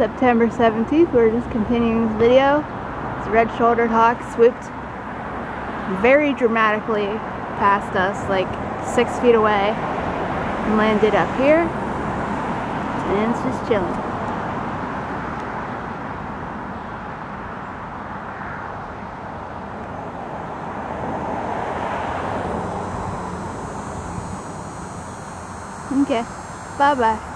September 17th. We're just continuing this video. This red-shouldered hawk swooped very dramatically past us, like six feet away, and landed up here. And it's just chilling. Okay, bye-bye.